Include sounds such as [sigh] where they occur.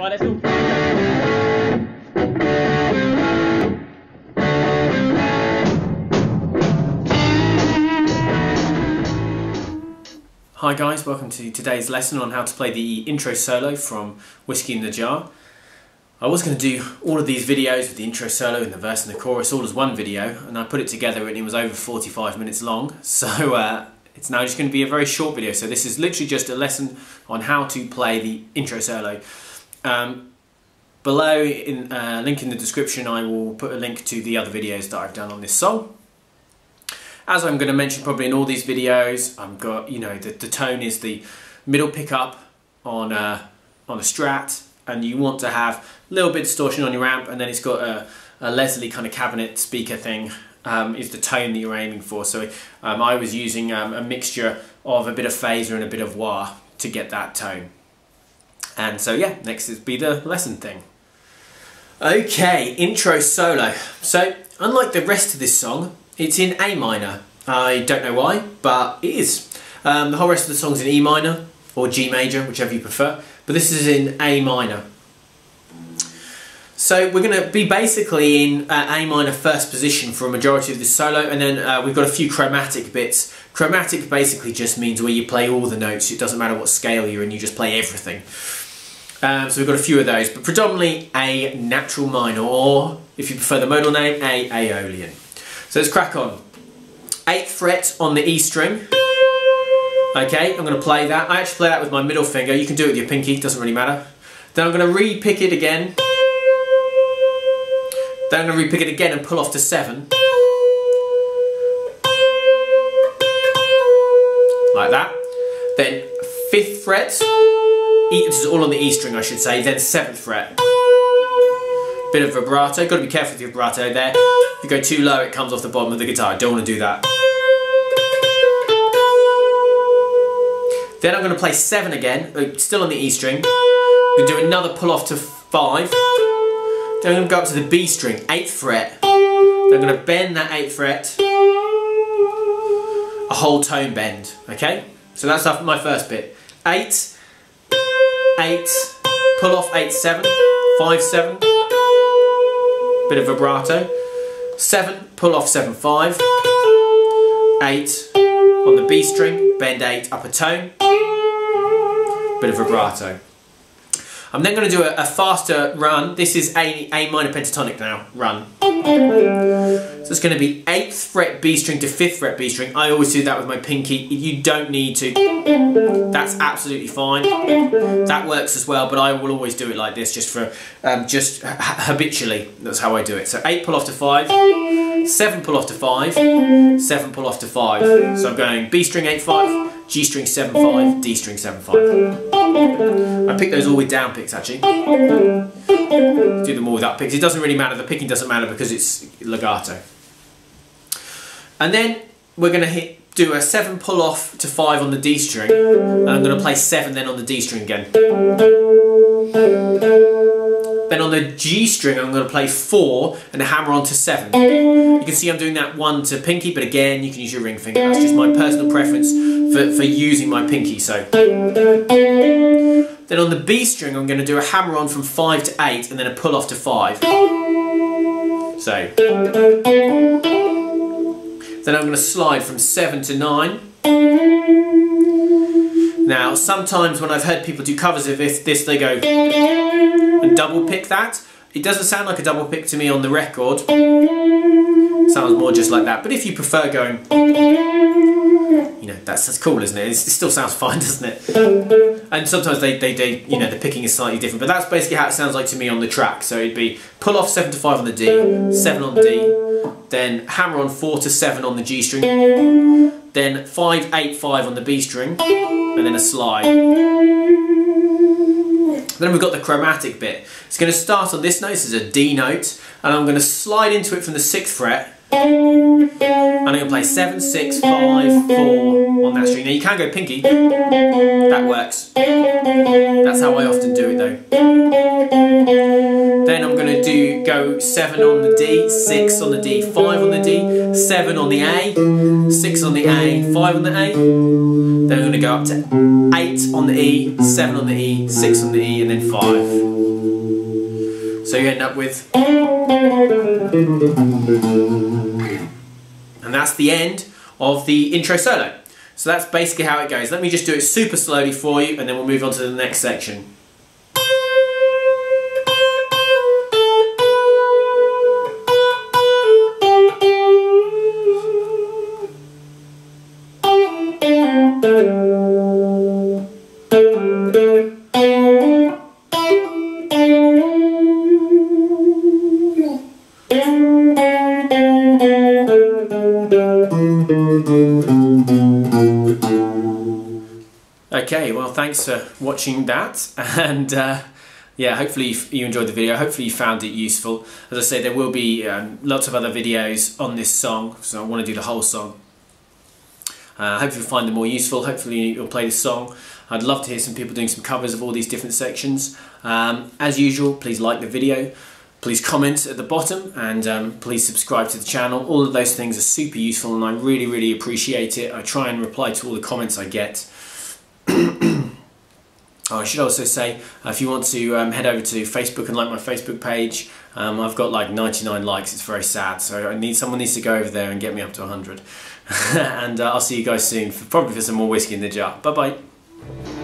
Let's. Hi guys, welcome to today's lesson on how to play the intro solo from Whiskey in the Jar. I was going to do all of these videos with the intro solo and the verse and the chorus all as one video and I put it together and it was over 45 minutes long [laughs] so uh, it's now just going to be a very short video so this is literally just a lesson on how to play the intro solo. Um, below in uh, link in the description I will put a link to the other videos that I've done on this song as I'm going to mention probably in all these videos, I've got, you know, the, the tone is the middle pickup on a, on a Strat, and you want to have a little bit of distortion on your amp, and then it's got a, a Leslie kind of cabinet speaker thing, um, is the tone that you're aiming for. So um, I was using um, a mixture of a bit of phaser and a bit of wah to get that tone. And so yeah, next is be the lesson thing. Okay, intro solo. So unlike the rest of this song, it's in A minor. I don't know why, but it is. Um, the whole rest of the song's in E minor or G major, whichever you prefer, but this is in A minor. So we're going to be basically in uh, A minor first position for a majority of this solo, and then uh, we've got a few chromatic bits. Chromatic basically just means where you play all the notes. It doesn't matter what scale you're in, you just play everything. Um, so we've got a few of those, but predominantly A natural minor, or if you prefer the modal name, A Aeolian. So let's crack on. 8th fret on the E string. Okay, I'm going to play that. I actually play that with my middle finger. You can do it with your pinky, it doesn't really matter. Then I'm going to re-pick it again. Then I'm to re-pick it again and pull off to 7. Then 5th fret. This is all on the E string I should say. Then 7th fret. Bit of vibrato. Got to be careful with your vibrato there. If you go too low, it comes off the bottom of the guitar. Don't want to do that. Then I'm going to play 7 again, uh, still on the E string. To do another pull off to 5. Then I'm to go up to the B string, 8th fret. Then I'm to bend that 8th fret. A whole tone bend, okay? So that's my first bit. 8, 8, pull off 8, 7, 5, 7. Bit of vibrato. 7, pull off 7, 5. 8, on the B string, bend 8, up a tone. Bit of vibrato. I'm then going to do a, a, faster run. This is A, A minor pentatonic now, run. So it's going to be 8th fret B string to 5th fret B string. I always do that with my pinky. You don't need to. That's absolutely fine. That works as well, but I will always do it like this just for, um, just habitually. That's how I do it. So 8 pull off to 5, 7 pull off to 5, 7 pull off to 5. So I'm going B string 8 5, G string 7 5, D string 7 5. I pick those all with down picks actually. Do them all with up picks. It doesn't really matter, the picking doesn't matter because it's legato. And then we're going to hit do a 7 pull off to 5 on the D string and I'm going to play 7 then on the D string again. Then on the G string I'm going to play 4 and a hammer on to 7. You can see I'm doing that 1 to pinky but again you can use your ring finger. That's just my personal preference for, for using my pinky. So Then on the B string I'm going to do a hammer on from 5 to 8 and then a pull off to 5. So Then I'm going to slide from 7 to 9. Now, sometimes when I've heard people do covers of this, this they go and double pick that. It doesn't sound like a double pick to me on the record. Sounds more just like that. But if you prefer going, you know, that's, that's cool, isn't it? It's, it still sounds [laughs] fine, doesn't it? And sometimes they, they, they, you know, the picking is slightly different. But that's basically how it sounds like to me on the track. So it'd be pull off 7 to 5 on the D, 7 on D, then hammer on 4 to 7 on the G string, then five, eight, five on the B string, and then a slide. Then we've got the chromatic bit. It's going to start on this note, this is a D note, and I'm going to slide into it from the 6th fret, I'm going to play 7, 6, 5, 4 on that string. Now you can go pinky, that works. That's how I often do it though. Then I'm going to do go 7 on the D, 6 on the D, 5 on the D, 7 on the A, 6 on the A, 5 on the A. Then we're going to go up to 8 on the E, 7 on the E, 6 on the E, and then 5. So you end up with. And that's the end of the intro solo. So that's basically how it goes. Let me just do it super slowly for you and then we'll move on to the next section. Okay, well, thanks for watching that, [laughs] and uh, yeah, hopefully you enjoyed the video. Hopefully you found it useful. As I say, there will be um, lots of other videos on this song, so I want to do the whole song. Uh, hopefully you find them more useful. Hopefully you'll play the song. I'd love to hear some people doing some covers of all these different sections. Um, as usual, please like the video. Please comment at the bottom and um, please subscribe to the channel. All of those things are super useful and I really, really appreciate it. I try and reply to all the comments I get. [clears throat] I should also say, uh, if you want to um, head over to Facebook and like my Facebook page, um, I've got like 99 likes. It's very sad. So I need someone needs to go over there and get me up to 100. [laughs] and uh, I'll see you guys soon, for, probably for some more whiskey in the jar. Bye bye.